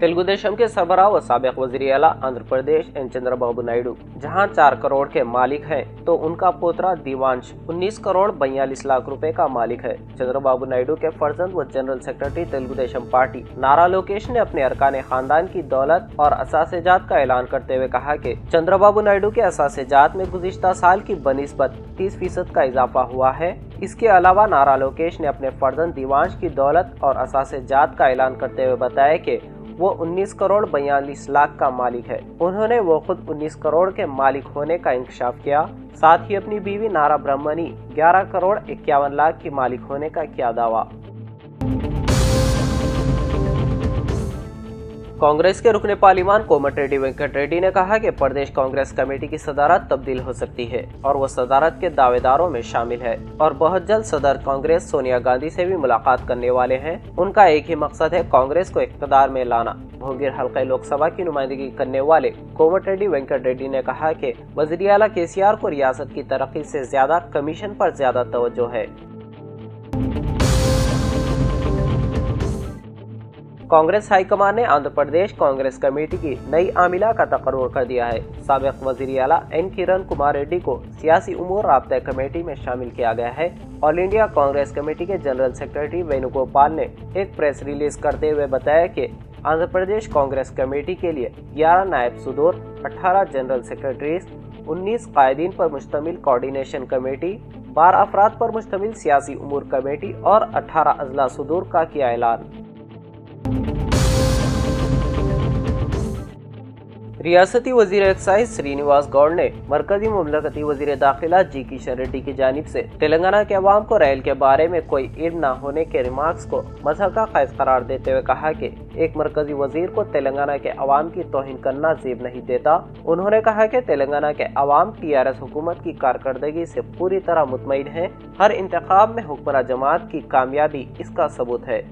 تلگو دیشم کے سربراہ و سابق وزیر اعلیٰ آندھر پردیش این چندر بابو نائیڈو، جہاں چار کروڑ کے مالک ہیں، تو ان کا پوترا دیوانش انیس کروڑ بیالیس لاکھ روپے کا مالک ہے۔ چندر بابو نائیڈو کے فرزند و general secretary Telugu Desam party Nara Lokesh نے اپنے ارکان خاندان کی دولت اور اثاثے جات کا اعلان کرتے ہوئے کہا کہ چندر بابو نائیڈو کے اثاثے جات میں گزشتہ سال کی بنسبت تیس فیصد کا اضافہ ہوا ہے۔ اس کے علاوہ نارا لوکیش نے اپنے فرزند دیوانش کی دولت اور اثاثے جات کا اعلان کرتے ہوئے بتایا کہ وہ انیس کروڑ بیالیس لاکھ کا مالک ہے۔ انہوں نے وہ خود انیس کروڑ کے مالک ہونے کا انکشاف کیا، ساتھ ہی اپنی بیوی نارا برہمنی گیارہ کروڑ اکیاون لاکھ کی مالک ہونے کا کیا دعویٰ۔ کانگریس کے رکن پارلیمان کومٹ ریڈی وینکٹ ریڈی نے کہا کہ پردیش کانگریس کمیٹی کی صدارت تبدیل ہو سکتی ہے اور وہ صدارت کے دعوے داروں میں شامل ہے اور بہت جلد صدر کانگریس سونیا گاندھی سے بھی ملاقات کرنے والے ہیں۔ ان کا ایک ہی مقصد ہے کانگریس کو اقتدار میں لانا۔ بھونگیر حلقہ لوک سبھا کی نمائندگی کرنے والے کومٹ ریڈی وینکٹ ریڈی نے کہا کہ وزیر اعلیٰ کے سی آر کو ریاست کی ترقی سے زیادہ کمیشن پر زیادہ توجہ ہے۔ کانگریس ہائی کمان نے آندھر پردیش کانگریس کمیٹی کی نئی عاملہ کا تقرر کر دیا ہے۔ سابق وزیر اعلیٰ این کیرن کمار ریڈی کو سیاسی امور رابطہ کمیٹی میں شامل کیا گیا ہے۔ آل انڈیا کانگریس کمیٹی کے جنرل سیکرٹری وینو گوپال نے ایک پریس ریلیز کرتے ہوئے بتایا کہ آندھر پردیش کانگریس کمیٹی کے لیے گیارہ نائب صدور، اٹھارہ جنرل سیکرٹریز انیس قائدین پر مشتمل کوارڈینیشن کمیٹی، بارہ افراد پر مشتمل سیاسی امور کمیٹی اور اٹھارہ اضلاع صدور کا کیا اعلان۔ ریاستی وزیر ایکسائز سری نواس گوڑ نے مرکزی مملکتی وزیر داخلہ جی کی ریڈی کی جانب سے تلنگانہ کے عوام کو ریل کے بارے میں کوئی علم نہ ہونے کے ریمارکس کو مذہب کا خیز قرار دیتے ہوئے کہا کہ ایک مرکزی وزیر کو تلنگانہ کے عوام کی توہین کرنا زیب نہیں دیتا۔ انہوں نے کہا کہ تلنگانہ کے عوام ٹی آر ایس حکومت کی کارکردگی سے پوری طرح مطمئن ہیں۔ ہر انتخاب میں حکمراں جماعت کی کامیابی اس کا ثبوت ہے۔